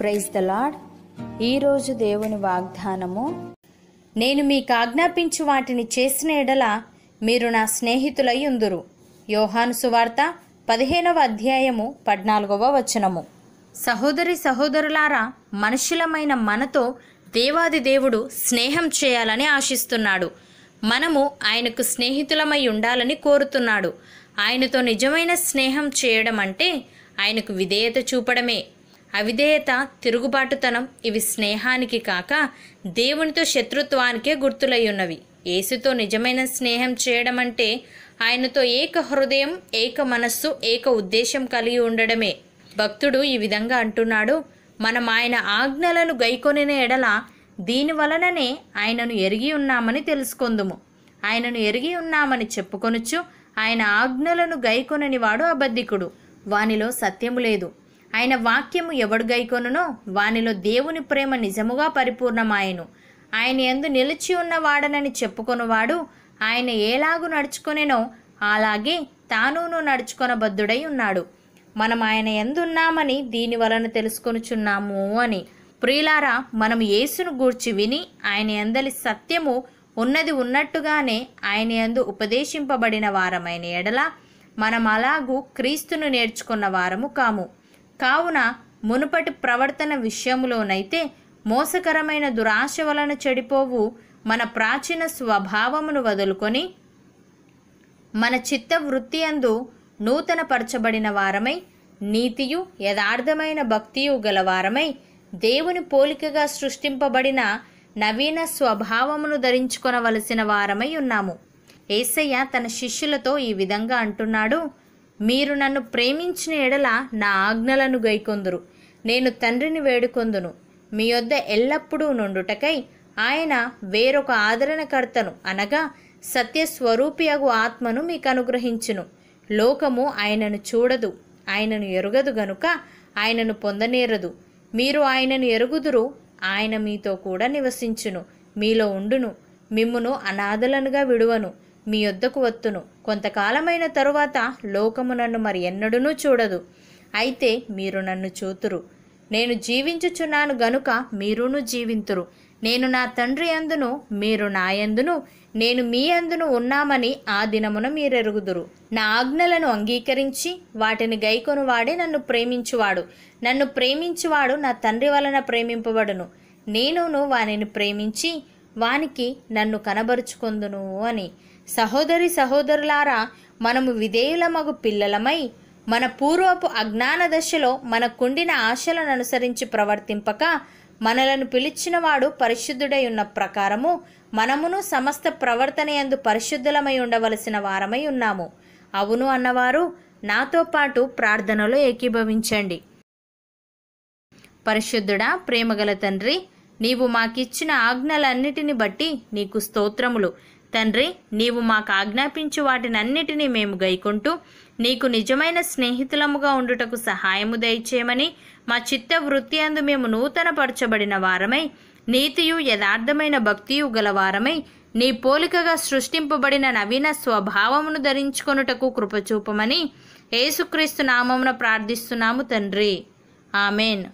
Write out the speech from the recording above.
Praise the lord ఈరోజు దేవుని వాగ్దానము నేను మీకు ఆజ్ఞాపించు వాటిని చేసిన ఎడల మీరు నా స్నేహితులై ఉందురు. యోహాను సువార్త పదిహేనవ అధ్యాయము పద్నాలుగవ వచనము. సహోదరి సహోదరులారా మనుషులమైన మనతో దేవాది దేవుడు స్నేహం చేయాలని ఆశిస్తున్నాడు. మనము ఆయనకు స్నేహితులమై ఉండాలని కోరుతున్నాడు. ఆయనతో నిజమైన స్నేహం చేయడం అంటే ఆయనకు విధేయత చూపడమే. అవిధేయత తిరుగుబాటుతనం ఇవి స్నేహానికి కాక దేవునితో శత్రుత్వానికే గుర్తులై ఉన్నవి యేసుతో నిజమైన స్నేహం చేయడం అంటే ఆయనతో ఏక హృదయం ఏక మనస్సు ఏక ఉద్దేశం కలిగి ఉండడమే. భక్తుడు ఈ విధంగా అంటున్నాడు మనం ఆయన ఆజ్ఞలను గైకొనిన ఎడల దీని వలననే ఆయనను ఎరిగి ఉన్నామని తెలుసుకుందుము. ఆయనను ఎరిగి ఉన్నామని చెప్పుకొనుచు ఆయన ఆజ్ఞలను గైకొనని వాడు అబద్ధికుడు. వానిలో సత్యము లేదు. ఆయన వాక్యము ఎవడు గైకొనునో వానిలో దేవుని ప్రేమ నిజముగా పరిపూర్ణమాయను. ఆయన ఎందు నిలిచి ఉన్నవాడనని చెప్పుకొనువాడు ఆయన ఏలాగు నడుచుకొనెనో అలాగే తానును నడుచుకొనబద్ధుడై ఉన్నాడు. మనం ఆయన ఎందున్నామని దీని వలన తెలుసుకొనుచున్నాము అని. ప్రియులారా మనం యేసును గూర్చి విని ఆయన ఎందలి సత్యము ఉన్నది ఉన్నట్టుగానే ఆయన యందు ఉపదేశింపబడిన వారమైన ఎడల మనం అలాగూ క్రీస్తును నేర్చుకున్న వారము కాము. కావున మునుపటి ప్రవర్తన విషయములోనైతే మోసకరమైన దురాశ వలన చెడిపోవు మన ప్రాచీన స్వభావమును వదులుకొని మన చిత్త వృత్తి అందు నూతన పరచబడిన వారమై నీతియు యథార్థమైన భక్తియు గలవారమై దేవుని పోలికగా సృష్టింపబడిన నవీన స్వభావమును ధరించుకొనవలసిన వారమై ఉన్నాము. ఏసయ్య తన శిష్యులతో ఈ విధంగా అంటున్నాడు మీరు నన్ను ప్రేమించిన ఎడల నా ఆజ్ఞలను గైకొందురు. నేను తండ్రిని వేడుకొందును. మీ యొద్ద ఎల్లప్పుడూ నుండుటకై ఆయన వేరొక ఆదరణకర్తను అనగా సత్యస్వరూపియగు ఆత్మను మీకు అనుగ్రహించును లోకము ఆయనను చూడదు ఆయనను ఎరుగదు గనుక ఆయనను పొందనేరదు. మీరు ఆయనను ఎరుగుదురు ఆయన మీతో కూడా నివసించును. మీలో ఉండును మిమ్మును అనాథలనుగా విడువను. మీ యొద్దకు వత్తును. కొంతకాలమైన తరువాత లోకము నన్ను మరి ఎన్నడూనూ చూడదు. అయితే మీరు నన్ను చూతురు. నేను జీవించుచున్నాను గనుక మీరును జీవింతురు. నేను నా తండ్రి అందును మీరు నా యందును నేను మీ అందును ఉన్నామని ఆ దినమున మీరెరుగుదురు. నా ఆజ్ఞలను అంగీకరించి వాటిని గైకొను వాడే నన్ను ప్రేమించువాడు. నన్ను ప్రేమించువాడు నా తండ్రి వలన ప్రేమింపబడును. నేనును వానిని ప్రేమించి వానికి నన్ను కనబరుచుకొందును అని. సహోదరి సహోదరులారా మనము విధేయులమగు పిల్లలమై మన పూర్వపు అజ్ఞాన దశలో మనకుండిన ఆశలను అనుసరించి ప్రవర్తింపక మనలను పిలిచినవాడు పరిశుద్ధుడై ఉన్న ప్రకారము మనమును సమస్త ప్రవర్తన యందు పరిశుద్ధులమై ఉండవలసిన వారమై ఉన్నాము. అవును అన్నవారు నాతో పాటు ప్రార్థనలో ఏకీభవించండి. పరిశుద్ధుడా ప్రేమగల తండ్రి నీవు మాకిచ్చిన ఆజ్ఞలన్నిటిని బట్టి నీకు స్తోత్రములు. తండ్రి నీవు మాకు ఆజ్ఞాపించు వాటినన్నిటినీ మేము గైకుంటూ నీకు నిజమైన స్నేహితులముగా ఉండుటకు సహాయము దయచేయమని మా చిత్త వృత్తి అందు మేము నూతనపరచబడిన వారమై నీతియు యథార్థమైన భక్తియు గలవారమై నీ పోలికగా సృష్టింపబడిన నవీన స్వభావమును ధరించుకొనుటకు కృపచూపమని యేసుక్రీస్తు నామమున ప్రార్థిస్తున్నాము తండ్రి. ఆమెన్.